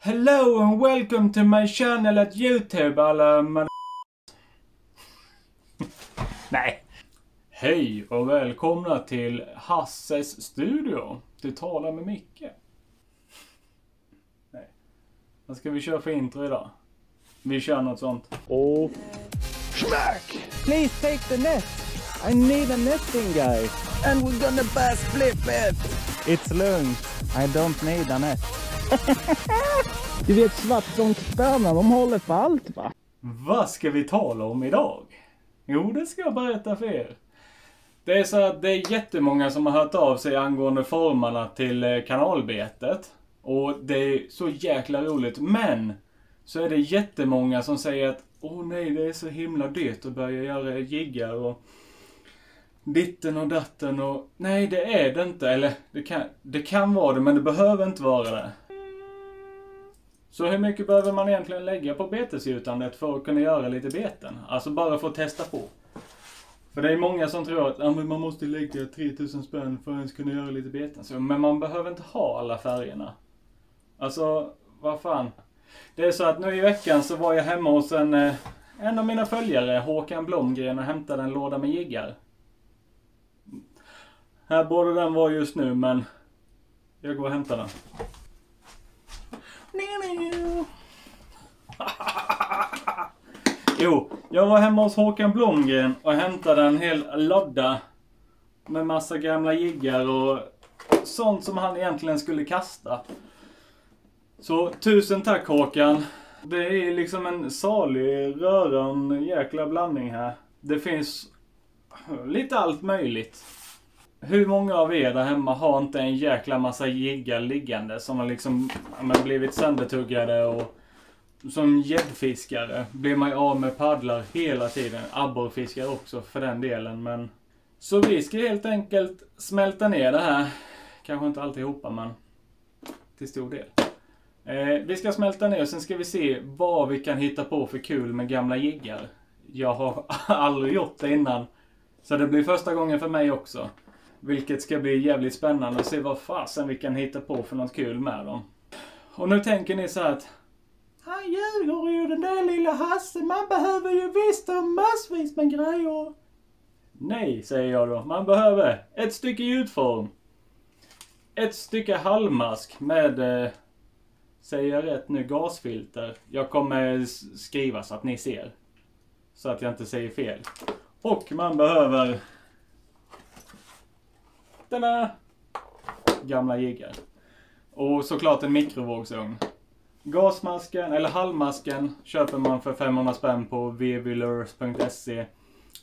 Hello and welcome to my channel at YouTube alla man... Nej. Hej och välkomna till Hasses studio. Du talar med Micke. Nej. Vad ska vi köra för intro idag? Vi kör något sånt. Oh. Smack! Please take the net. I need a netting guy. And we're gonna bass flip it! It's lugnt. I don't need a net. du vet svartstångsspöna, de håller för allt va? Vad ska vi tala om idag? Jo, det ska jag berätta för er. Det är så att det är jättemånga som har hört av sig angående formarna till eh, kanalbetet. Och det är så jäkla roligt. Men så är det jättemånga som säger att Åh nej, det är så himla dyrt att börja göra jiggar och ditten och datten och... Nej, det är det inte. Eller det kan, det kan vara det, men det behöver inte vara det. Så hur mycket behöver man egentligen lägga på betesgjutandet för att kunna göra lite beten? Alltså bara för att testa på. För det är många som tror att ah, man måste lägga 3000 spänn för att ens kunna göra lite beten. Så, men man behöver inte ha alla färgerna. Alltså, vad fan. Det är så att nu i veckan så var jag hemma hos en, eh, en av mina följare, Håkan Blomgren, och hämtade en låda med jiggar. Här borde den vara just nu, men jag går och hämtar den. Jo, jag var hemma hos Håkan Blomgren och hämtade en hel lodda med massa gamla jiggar och sånt som han egentligen skulle kasta. Så tusen tack Håkan. Det är liksom en salig, röran jäkla blandning här. Det finns lite allt möjligt. Hur många av er där hemma har inte en jäkla massa jiggar liggande som har liksom ja, men blivit söndertuggade och som gäddfiskare blir man ju av med paddlar hela tiden. Abborrfiskare också för den delen men Så vi ska helt enkelt smälta ner det här. Kanske inte alltihopa men till stor del. Eh, vi ska smälta ner och sen ska vi se vad vi kan hitta på för kul med gamla jiggar. Jag har aldrig gjort det innan. Så det blir första gången för mig också. Vilket ska bli jävligt spännande att se vad fasen vi kan hitta på för något kul med dem. Och nu tänker ni så här att han ljuger ju den där lilla Hasse. Man behöver ju visst ha massvis med grejer. Nej, säger jag då. Man behöver ett stycke ljudform. Ett stycke halvmask med eh, Säger jag rätt nu? Gasfilter. Jag kommer skriva så att ni ser. Så att jag inte säger fel. Och man behöver... Denna! Gamla jiggar. Och såklart en mikrovågsugn. Gasmasken, eller halvmasken, köper man för 500 spänn på www.lures.se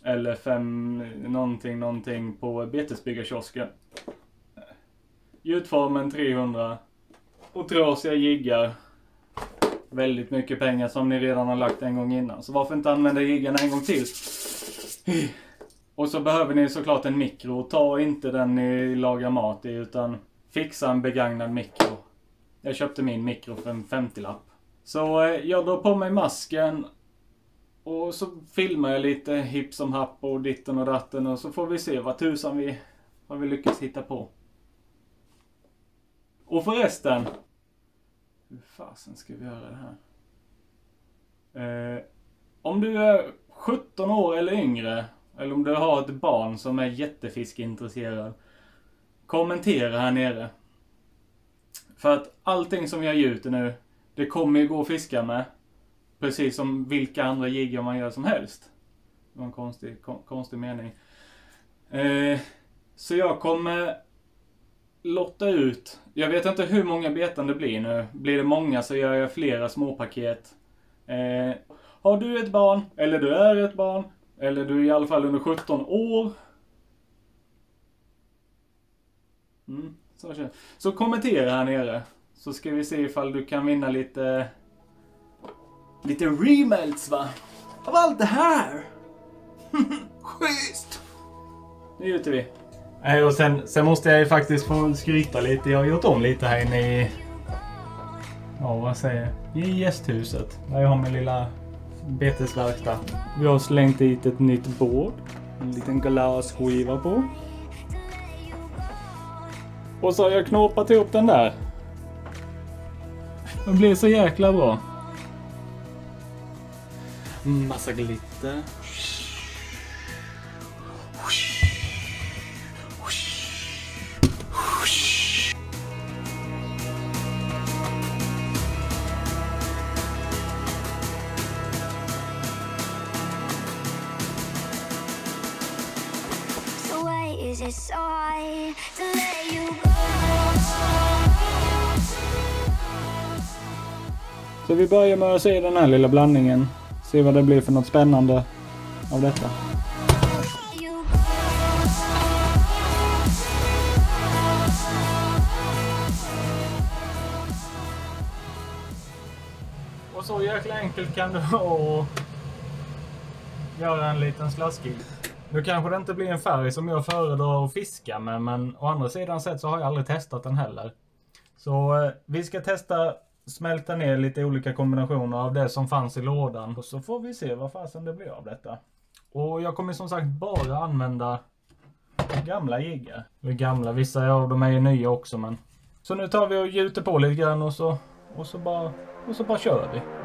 Eller fem någonting, någonting på betesbyggarkiosken. Gjutformen 300. Och trasiga jiggar. Väldigt mycket pengar som ni redan har lagt en gång innan. Så varför inte använda jiggarna en gång till? Och så behöver ni såklart en mikro. Ta inte den ni lagar mat i utan fixa en begagnad mikro. Jag köpte min mikro för en 50-lapp. Så eh, jag drar på mig masken. Och så filmar jag lite hipp som happ och ditten och datten och så får vi se vad tusan vi, vad vi lyckas hitta på. Och förresten. Hur fasen ska vi göra det här? Eh, om du är 17 år eller yngre. Eller om du har ett barn som är jättefiskintresserad. Kommentera här nere. För att allting som jag ger ut nu. Det kommer ju gå att fiska med. Precis som vilka andra jiggar man gör som helst. Det var en konstig, kon, konstig mening. Eh, så jag kommer lotta ut. Jag vet inte hur många beten det blir nu. Blir det många så gör jag flera småpaket. Eh, har du ett barn, eller du är ett barn, eller du är i alla fall under 17 år. Mm, så, så kommentera här nere. Så ska vi se ifall du kan vinna lite... Lite remelts va? Av allt det här! Schysst! Nu gjuter vi. Nej, och sen, sen måste jag ju faktiskt få skryta lite. Jag har gjort om lite här inne i... Ja, vad säger jag? I gästhuset. Där jag har min lilla betesverkstad. Vi har slängt dit ett nytt bord. En liten glasskiva på. Och så har jag knåpat ihop den där. Det blir så jäkla bra. Massa glitter. So why is it so hard to let you go? Så vi börjar med att se den här lilla blandningen. Se vad det blir för något spännande av detta. Och så jäkla enkelt kan det vara att göra en liten slaskig. Nu kanske det inte blir en färg som jag föredrar att fiska med, men å andra sidan sett så har jag aldrig testat den heller. Så eh, vi ska testa smälta ner lite olika kombinationer av det som fanns i lådan. Och så får vi se vad fasen det blir av detta. Och jag kommer som sagt bara använda gamla jiggar. Eller gamla, vissa av dem är ju nya också men. Så nu tar vi och gjuter på lite grann och så, och så, bara, och så bara kör vi.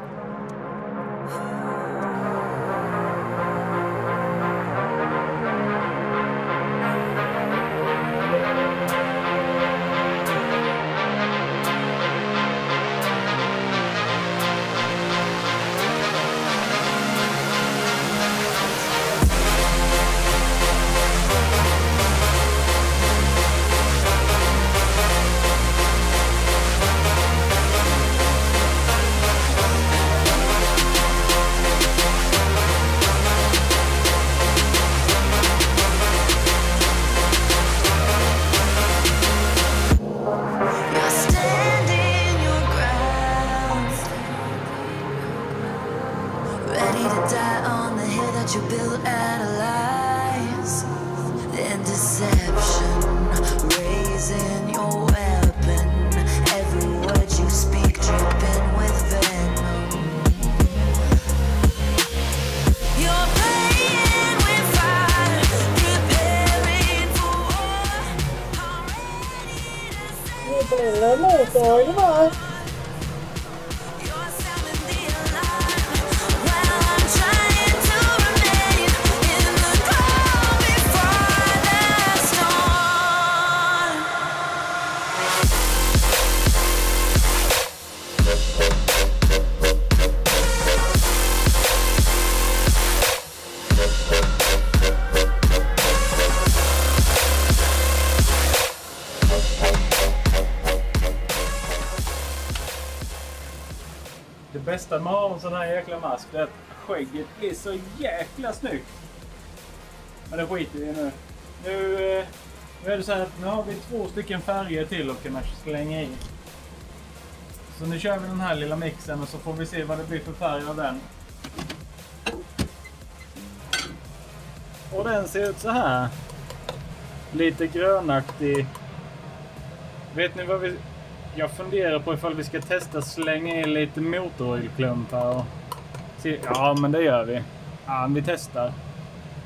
Hello, sorry, goodbye. Det bästa med att ha en sån här jäkla mask är att skägget blir så jäkla snyggt. Men det skiter vi i nu. Nu, eh, nu är det så här att nu har vi två stycken färger till att kunna slänga i. Så nu kör vi den här lilla mixen och så får vi se vad det blir för färg av den. Och den ser ut så här. Lite grönaktig. Vet ni vad vi... Jag funderar på ifall vi ska testa slänga in lite motoroljeklump här och... Se... Ja, men det gör vi. Ja, vi testar.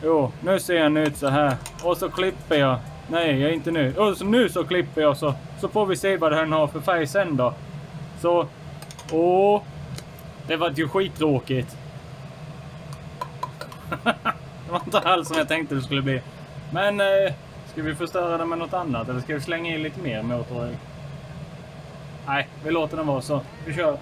Jo, nu ser den ut så här. Och så klipper jag. Nej, jag är inte nu. Och så nu så klipper jag så, så får vi se vad den har för färg sen då. Så... Åh! Det var ju skittråkigt. det var inte alls som jag tänkte det skulle bli. Men... Eh, ska vi förstöra det med något annat? Eller ska vi slänga in lite mer motorolja? Nej, vi låter den vara så. Vi kör.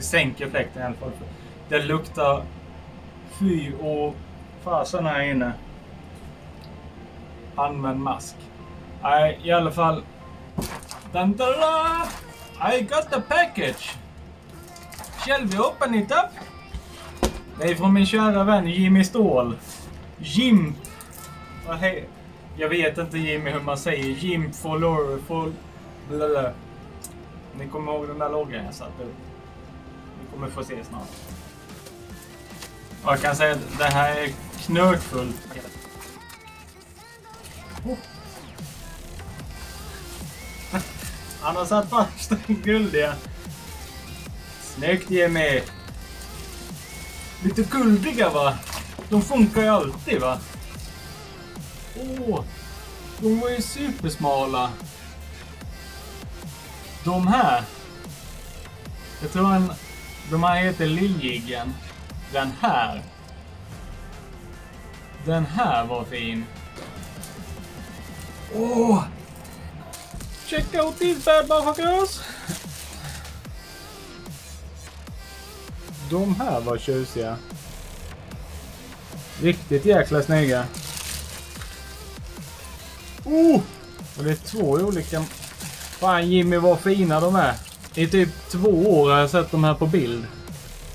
Sänker fläkten i alla fall. Det luktar fy och fasen här inne. Använd mask. Nej, i alla fall. Dun, dun, dun. I got the package. Shall we open it up? Det är från min kära vän Jimmy Ståhl. Jim. Vad he- Jag vet inte Jimmy hur man säger. Jim Folor... Fol... Blablabla. Ni kommer ihåg den där loggan jag satte upp? Vi kommer få se snart. Och jag kan säga att det här är knökfullt. Oh. Han har satt fast den guldiga. Snyggt Jimmy! Lite guldiga va? De funkar ju alltid va? Åh! de var ju supersmala. De här. Jag tror han de här heter Liljiggen. Den här. Den här var fin. Åh! Check out these bad motherfuckers! De här var tjusiga. Riktigt jäkla snygga. Oh! Och det är två olika... Fan Jimmy vad fina de är. I typ två år har jag sett de här på bild.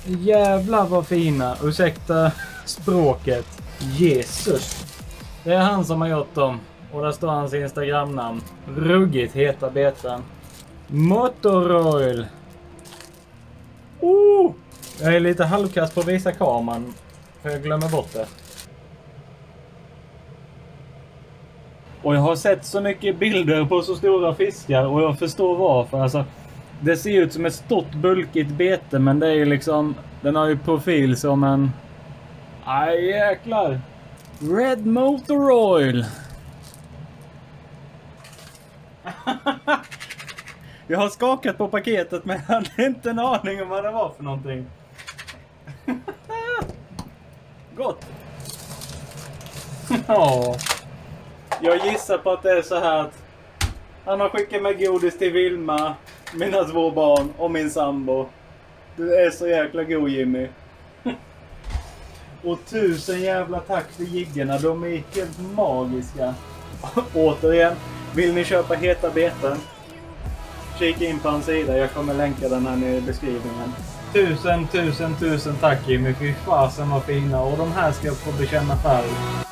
Jävlar vad fina. Ursäkta språket. Jesus. Det är han som har gjort dem. Och där står hans Instagramnamn. Ruggigt heta beten. Motoroil. Oh! Jag är lite halvkass på att visa kameran. För jag glömmer bort det. Och jag har sett så mycket bilder på så stora fiskar och jag förstår varför. Alltså, det ser ut som ett stort bulkigt bete men det är ju liksom... Den har ju profil som en... Aj jäklar! Red Motor Oil! jag har skakat på paketet men jag hade inte en aning om vad det var för någonting. Gott! Ja. Jag gissar på att det är så här att han har skickat med godis till Vilma, mina två barn och min sambo. Du är så jäkla god Jimmy. Och tusen jävla tack för jiggarna. De är helt magiska. Återigen, vill ni köpa heta beten? Kika in på hans sida. Jag kommer länka den här nere i beskrivningen. Tusen, tusen, tusen tack Jimmy. Fy fasen vad fina. Och de här ska jag få bekänna färg.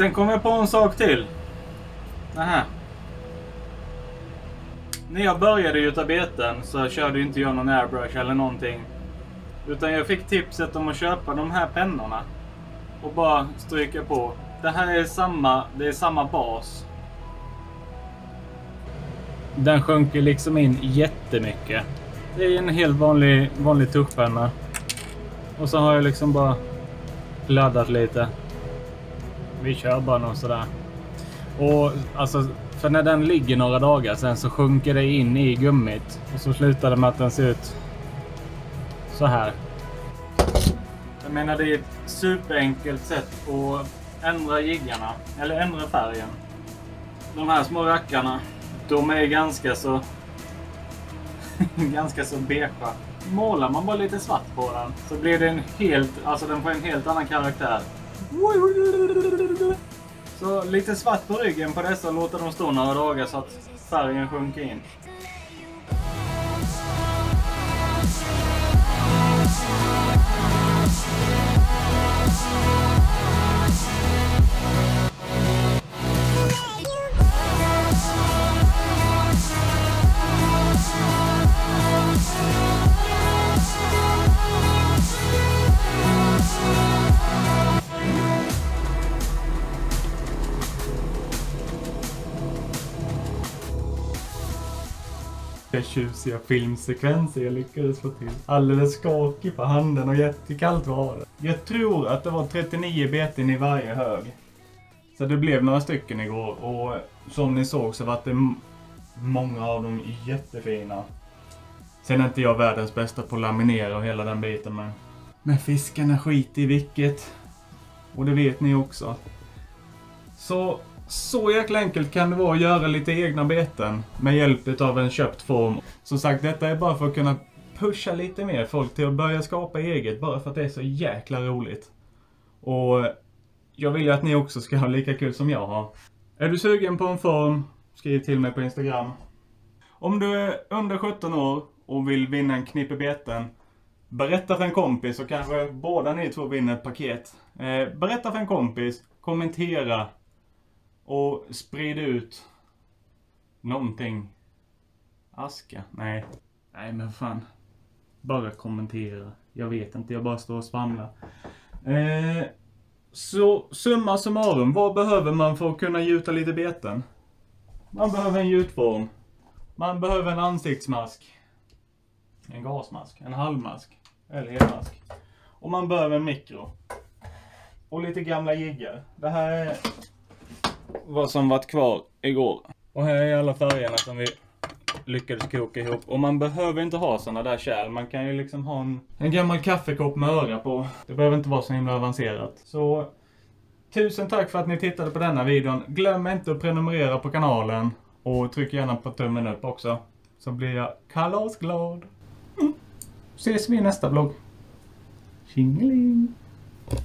Sen kom jag på en sak till. Nähä. När jag började gjuta beten så körde inte jag någon airbrush eller någonting. Utan jag fick tipset om att köpa de här pennorna. Och bara stryka på. Det här är samma, det är samma bas. Den sjunker liksom in jättemycket. Det är en helt vanlig, vanlig tuschpenna. Och så har jag liksom bara laddat lite. Vi kör bara någon sådär. Och alltså, för när den ligger några dagar sen så sjunker det in i gummit. Och så slutar det med att den ser ut så här. Jag menar det är ett superenkelt sätt att ändra jiggarna. Eller ändra färgen. De här små rackarna. De är ganska så... ganska så beige. Målar man bara lite svart på den så blir den helt... Alltså den får en helt annan karaktär. Så lite svart på ryggen på dessa och låta dem stå några dagar så att färgen sjunker in. Tjusiga filmsekvenser jag lyckades få till. Alldeles skakig på handen och jättekallt var det. Jag tror att det var 39 beten i varje hög. Så det blev några stycken igår och som ni såg så var det många av dem jättefina. Sen är inte jag världens bästa på att laminera och hela den biten men... Men fiskarna skiter i vilket. Och det vet ni också. Så så jäkla enkelt kan det vara att göra lite egna beten med hjälp av en köpt form. Som sagt, detta är bara för att kunna pusha lite mer folk till att börja skapa eget bara för att det är så jäkla roligt. Och jag vill ju att ni också ska ha lika kul som jag har. Är du sugen på en form? Skriv till mig på Instagram. Om du är under 17 år och vill vinna en knippe beten Berätta för en kompis så kanske båda ni två vinner ett paket. Eh, berätta för en kompis, kommentera och sprid ut någonting. Aska? Nej. Nej men fan. Bara kommentera. Jag vet inte, jag bara står och svamlar. Eh, så summa summarum, vad behöver man för att kunna gjuta lite beten? Man behöver en gjutform. Man behöver en ansiktsmask. En gasmask, en halvmask. Eller helmask. Och man behöver en mikro. Och lite gamla jiggar. Det här är vad som varit kvar igår. Och här är alla färgerna som vi lyckades koka ihop. Och man behöver inte ha såna där kärl. Man kan ju liksom ha en, en gammal kaffekopp med öra på. Det behöver inte vara så himla avancerat. Så tusen tack för att ni tittade på denna videon. Glöm inte att prenumerera på kanalen. Och tryck gärna på tummen upp också. Så blir jag kalasglad. Mm. Ses vi i nästa vlogg. Tjingeling!